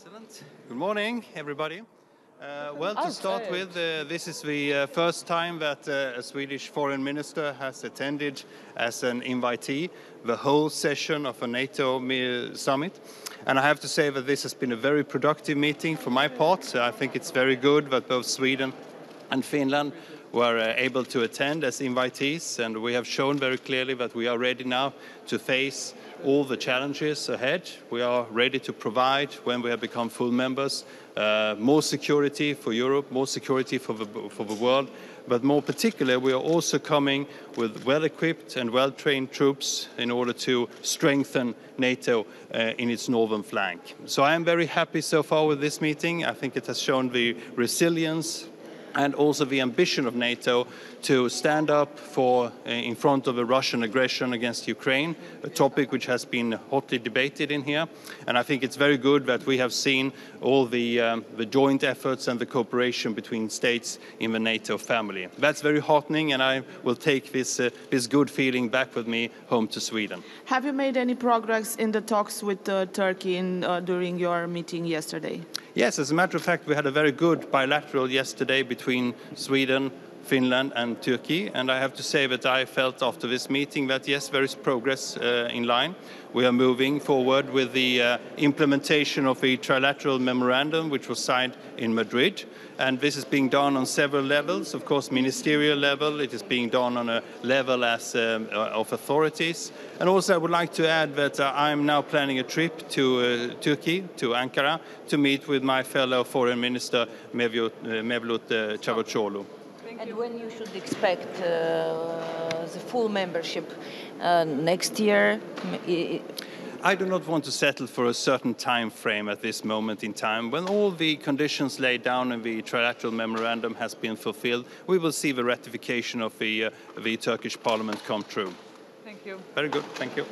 Excellent. Good morning, everybody. Uh, well, to Oh, start with, uh, this is the uh, first time that uh, a Swedish foreign minister has attended as an invitee the whole session of a NATO summit. And I have to say that this has been a very productive meeting for my part. I think it's very good that both Sweden and Finland were uh, able to attend as invitees, and we have shown very clearly that we are ready now to face all the challenges ahead. We are ready to provide, when we have become full members, uh, more security for Europe, more security for the, for the world, but more particularly, we are also coming with well equipped and well trained troops in order to strengthen NATO uh, in its northern flank. So I am very happy so far with this meeting. I think it has shown the resilience and also the ambition of NATO to stand up for uh, in front of a Russian aggression against Ukraine, a topic which has been hotly debated in here. And I think it's very good that we have seen all the, um, the joint efforts and the cooperation between states in the NATO family. That's very heartening, and I will take this, uh, this good feeling back with me home to Sweden. Have you made any progress in the talks with uh, Turkey in, uh, during your meeting yesterday? Yes, as a matter of fact, we had a very good bilateral yesterday between Sweden, Finland, and Turkey. And I have to say that I felt after this meeting that yes, there is progress uh, in line. We are moving forward with the uh, implementation of the trilateral memorandum, which was signed in Madrid. And this is being done on several levels. Of course, ministerial level, it is being done on a level as um, uh, of authorities. And also, I would like to add that uh, I'm now planning a trip to uh, Turkey, to Ankara, to meet with my fellow foreign minister Mevlut, uh, Mevlut uh, Cavusoglu. And when you should expect uh, the full membership uh, next year? I do not want to settle for a certain time frame at this moment in time. When all the conditions laid down in the trilateral memorandum has been fulfilled, we will see the ratification of the, uh, the Turkish parliament come true. Thank you. Very good, thank you.